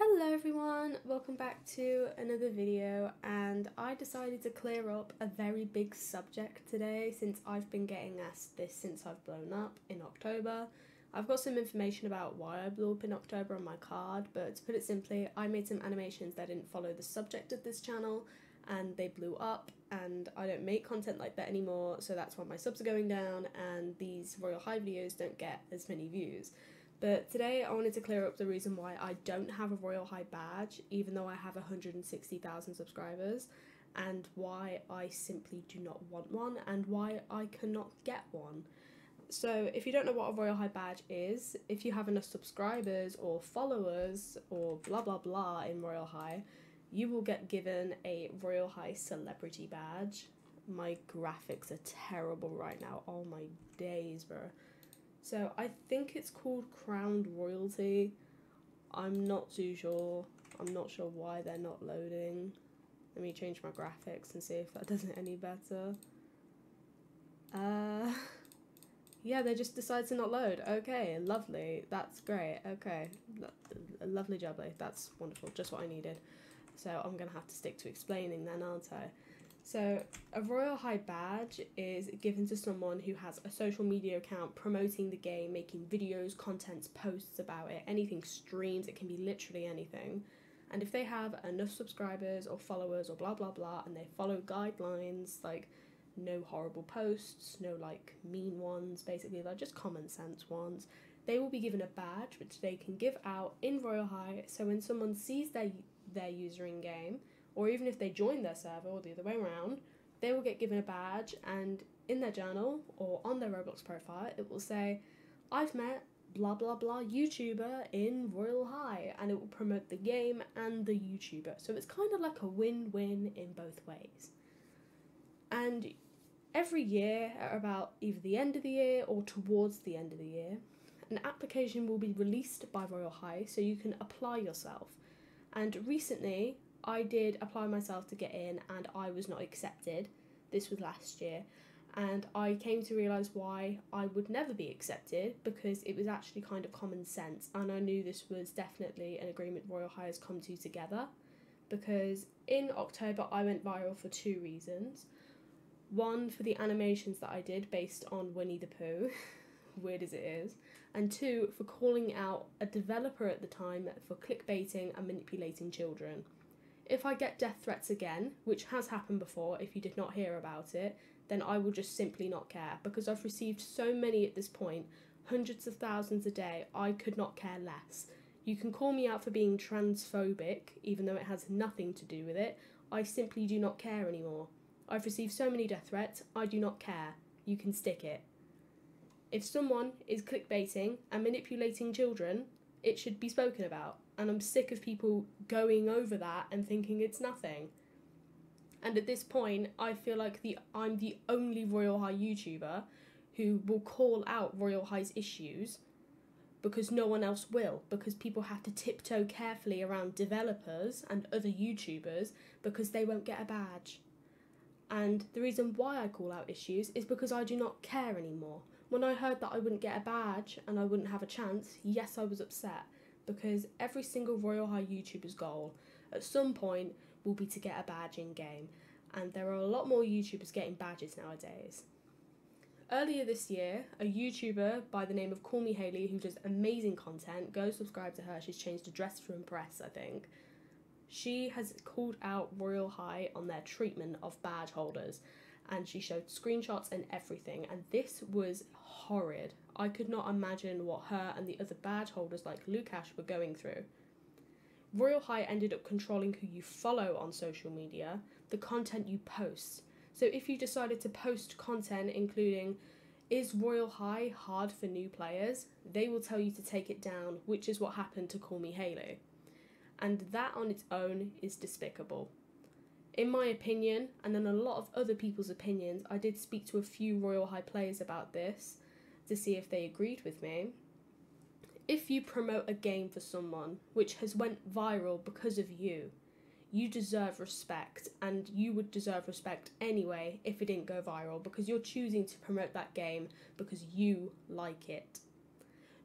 Hello everyone, welcome back to another video and I decided to clear up a very big subject today since I've been getting asked this since I've blown up in October. I've got some information about why I blew up in October on my card, but to put it simply, I made some animations that didn't follow the subject of this channel and they blew up and I don't make content like that anymore so that's why my subs are going down and these Royale High videos don't get as many views. But today I wanted to clear up the reason why I don't have a Royale High badge, even though I have 160,000 subscribers, and why I simply do not want one, and why I cannot get one. So, if you don't know what a Royale High badge is, if you have enough subscribers or followers or blah blah blah in Royale High, you will get given a Royale High celebrity badge. My graphics are terrible right now. Oh my days, bro. So I think it's called Crowned Royalty. I'm not too sure. I'm not sure why they're not loading. Let me change my graphics and see if that does it any better. Uh, yeah, they just decide to not load. Okay, lovely. That's great. Okay, Lo lovely jubbly. That's wonderful. Just what I needed. So I'm going to have to stick to explaining then, aren't I? So, a Royale High badge is given to someone who has a social media account promoting the game, making videos, contents, posts about it, anything streams, it can be literally anything. And if they have enough subscribers or followers or blah blah blah, and they follow guidelines like no horrible posts, no like mean ones, basically like just common sense ones, they will be given a badge which they can give out in Royale High. So when someone sees their their user in game, or even if they join their server or the other way around, they will get given a badge and in their journal or on their Roblox profile it will say, I've met blah blah blah YouTuber in Royale High and it will promote the game and the YouTuber. So it's kind of like a win win in both ways. And every year, at about either the end of the year or towards the end of the year, an application will be released by Royale High so you can apply yourself. And recently, I did apply myself to get in and I was not accepted. This was last year. And I came to realise why I would never be accepted because it was actually kind of common sense. And I knew this was definitely an agreement Royale High has come to together. Because in October, I went viral for two reasons. One, for the animations that I did based on Winnie the Pooh, weird as it is. And two, for calling out a developer at the time for clickbaiting and manipulating children. If I get death threats again, which has happened before if you did not hear about it, then I will just simply not care because I've received so many at this point, hundreds of thousands a day, I could not care less. You can call me out for being transphobic, even though it has nothing to do with it. I simply do not care anymore. I've received so many death threats, I do not care. You can stick it. If someone is clickbaiting and manipulating children, it should be spoken about and I'm sick of people going over that and thinking it's nothing. And at this point, I feel like the I'm the only Royale High YouTuber who will call out Royale High's issues because no one else will because people have to tiptoe carefully around developers and other YouTubers because they won't get a badge. And the reason why I call out issues is because I do not care anymore. When I heard that I wouldn't get a badge and I wouldn't have a chance, yes, I was upset because every single Royale High YouTuber's goal at some point will be to get a badge in game, and there are a lot more YouTubers getting badges nowadays. Earlier this year, a YouTuber by the name of Call Me Haley, who does amazing content, go subscribe to her. She's changed the dress to impress, I think. She has called out Royale High on their treatment of badge holders, and she showed screenshots and everything, and this was horrid. I could not imagine what her and the other badge holders like Lukash were going through. Royale High ended up controlling who you follow on social media, the content you post. So if you decided to post content including is Royale High hard for new players, they will tell you to take it down, which is what happened to Call Me Haley. And that on its own is despicable. In my opinion, and in a lot of other people's opinions, I did speak to a few Royale High players about this, to see if they agreed with me. If you promote a game for someone which has went viral because of you, you deserve respect and you would deserve respect anyway if it didn't go viral because you're choosing to promote that game because you like it.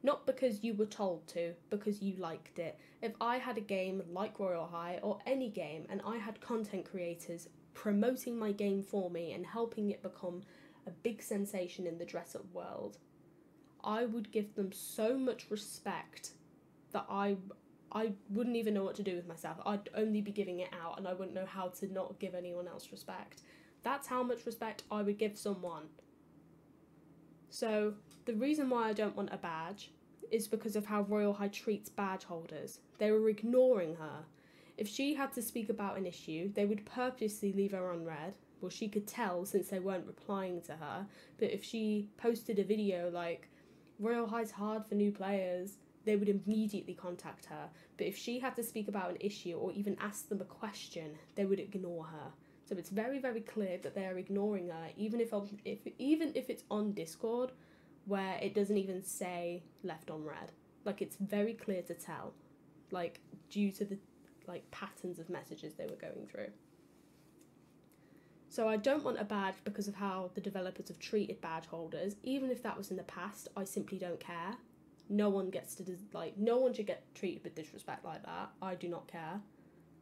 Not because you were told to, because you liked it. if I had a game like Royale High or any game and I had content creators promoting my game for me and helping it become a big sensation in the dress up world, I would give them so much respect that I I wouldn't even know what to do with myself. I'd only be giving it out and I wouldn't know how to not give anyone else respect. That's how much respect I would give someone. So, the reason why I don't want a badge is because of how Royale High treats badge holders. They were ignoring her. If she had to speak about an issue, they would purposely leave her unread. Well, she could tell since they weren't replying to her. But if she posted a video like, Royale High's hard for new players, they would immediately contact her. But if she had to speak about an issue or even ask them a question, they would ignore her. So it's very, very clear that they are ignoring her, even if, if even if it's on Discord, where it doesn't even say left on read. Like it's very clear to tell, like due to the like patterns of messages they were going through. So I don't want a badge because of how the developers have treated badge holders. Even if that was in the past, I simply don't care. No one gets to like no one should get treated with disrespect like that. I do not care.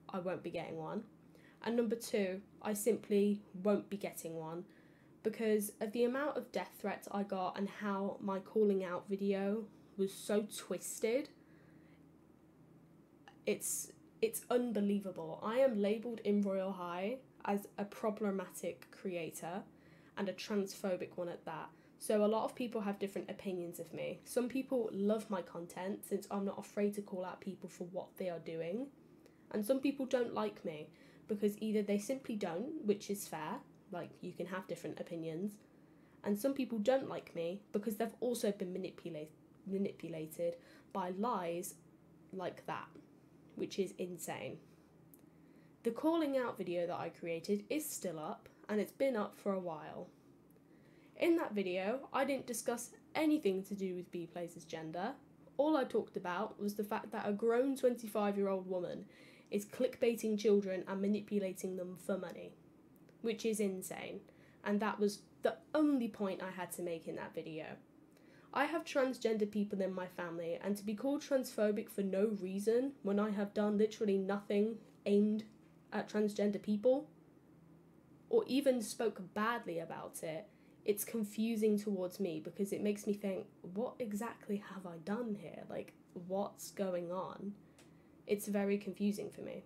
I won't be getting one. And number 2, I simply won't be getting one because of the amount of death threats I got and how my calling out video was so twisted. It's it's unbelievable. I am labeled in Royale High as a problematic creator and a transphobic one at that. So a lot of people have different opinions of me. Some people love my content since I'm not afraid to call out people for what they are doing. And some people don't like me because either they simply don't, which is fair, like you can have different opinions, and some people don't like me because they've also been manipulated manipulated by lies like that, which is insane. The calling out video that I created is still up and it's been up for a while. In that video, I didn't discuss anything to do with B Place's gender. All I talked about was the fact that a grown 25 year old woman is clickbaiting children and manipulating them for money, which is insane. And that was the only point I had to make in that video. I have transgender people in my family, and to be called transphobic for no reason when I have done literally nothing aimed at transgender people, or even spoke badly about it, it's confusing towards me because it makes me think, what exactly have I done here? Like, what's going on? It's very confusing for me.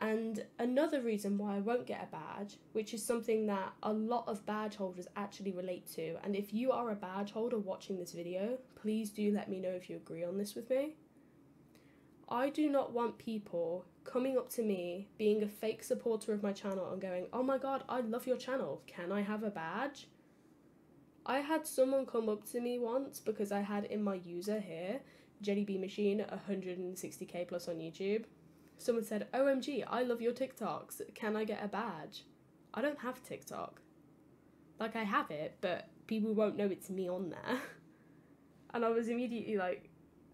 And another reason why I won't get a badge, which is something that a lot of badge holders actually relate to, and if you are a badge holder watching this video, please do let me know if you agree on this with me. I do not want people coming up to me, being a fake supporter of my channel, and going, Oh my god, I love your channel. Can I have a badge? I had someone come up to me once because I had in my user here, Jellybean Machine, 160k plus on YouTube Someone said, OMG, I love your TikToks. Can I get a badge? I don't have TikTok. Like, I have it, but people won't know it's me on there. And I was immediately like,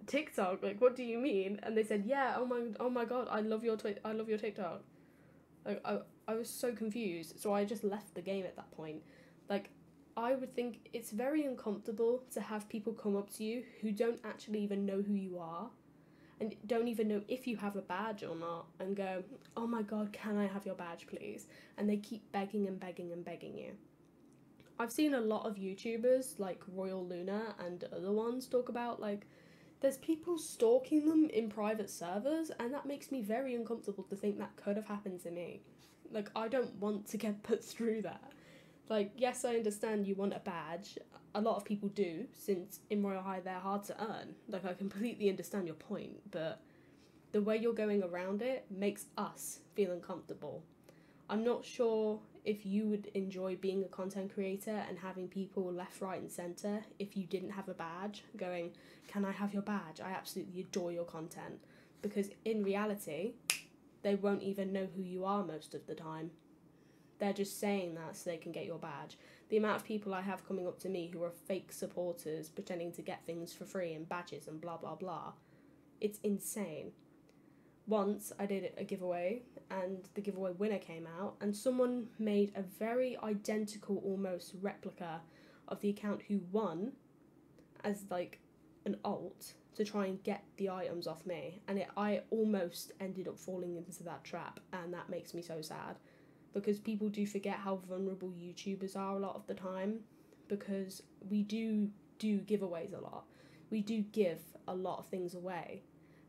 TikTok? Like, what do you mean? And they said, yeah, oh my, oh my god, I love your, twi- I love your TikTok. Like, I, I was so confused, so I just left the game at that point. Like, I would think it's very uncomfortable to have people come up to you who don't actually even know who you are and don't even know if you have a badge or not and go, oh my god, can I have your badge, please? And they keep begging and begging and begging you. I've seen a lot of YouTubers like Royal Luna and other ones talk about like there's people stalking them in private servers, and that makes me very uncomfortable to think that could have happened to me. Like, I don't want to get put through that. Like, yes, I understand you want a badge a lot of people do, since in Royale High they're hard to earn. Like, I completely understand your point, but the way you're going around it makes us feel uncomfortable. I'm not sure if you would enjoy being a content creator and having people left, right, and centre if you didn't have a badge going, Can I have your badge? I absolutely adore your content. Because in reality, they won't even know who you are most of the time. They're just saying that so they can get your badge the amount of people I have coming up to me who are fake supporters pretending to get things for free and badges and blah blah blah. It's insane. Once I did a giveaway and the giveaway winner came out and someone made a very identical almost replica of the account who won as like an alt to try and get the items off me, and it, I almost ended up falling into that trap, and that makes me so sad. Because people do forget how vulnerable YouTubers are a lot of the time because we do do giveaways a lot. We do give a lot of things away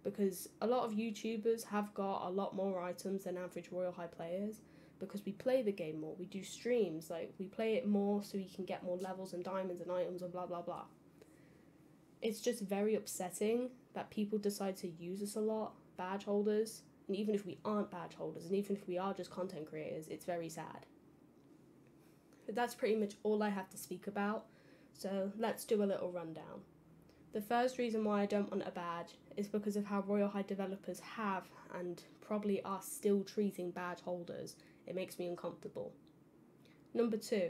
because a lot of YouTubers have got a lot more items than average Royale High players because we play the game more. We do streams, like we play it more so we can get more levels and diamonds and items and blah blah blah. It's just very upsetting that people decide to use us a lot, badge holders, and even if we aren't badge holders and even if we are just content creators, it's very sad. But that's pretty much all I have to speak about. So let's do a little rundown. The first reason why I don't want a badge is because of how Royale High developers have and probably are still treating badge holders. It makes me uncomfortable. Number two,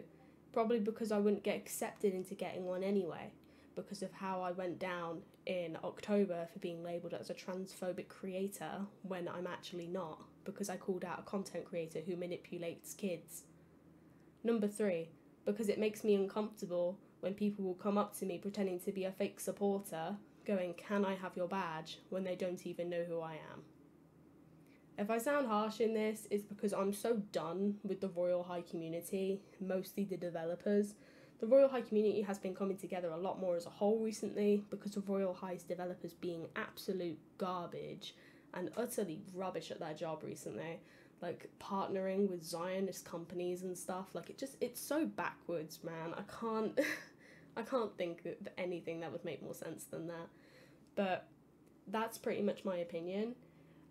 probably because I wouldn't get accepted into getting one anyway, because of how I went down in October for being labelled as a transphobic creator when I'm actually not, because I called out a content creator who manipulates kids. Number three, because it makes me uncomfortable when people will come up to me pretending to be a fake supporter, going, Can I have your badge? when they don't even know who I am. If I sound harsh in this, it's because I'm so done with the Royale High community, mostly the developers. The Royale High community has been coming together a lot more as a whole recently because of Royale High's developers being absolute garbage and utterly rubbish at their job recently like partnering with Zionist companies and stuff. Like it just it's so backwards, man. I can't I can't think of anything that would make more sense than that. But that's pretty much my opinion.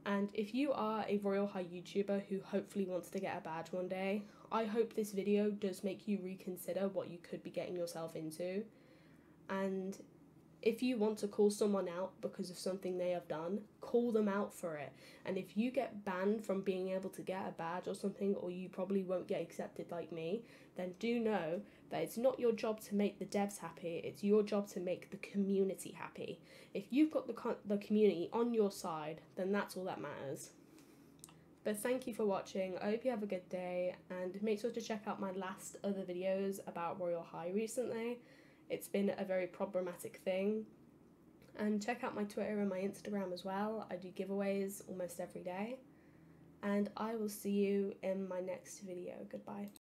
And if you are a Royale High YouTuber who hopefully wants to get a badge one day, I hope this video does make you reconsider what you could be getting yourself into. And if you want to call someone out because of something they have done, call them out for it. And if you get banned from being able to get a badge or something, or you probably won't get accepted like me, then do know that it's not your job to make the devs happy, it's your job to make the community happy. If you've got the, the community on your side, then that's all that matters. But thank you for watching. I hope you have a good day and make sure to check out my last other videos about Royale High recently. It's been a very problematic thing. And check out my Twitter and my Instagram as well. I do giveaways almost every day. And I will see you in my next video. Goodbye.